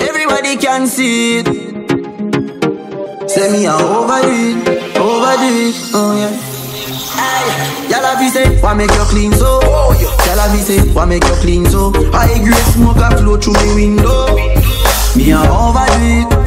Everybody can see it. Say me I overdo it, overdo it, oh yeah. Y'all have say, why make you clean so? Y'all have say, why make you clean so? High grade smoke a flow through me window. Me I overdo over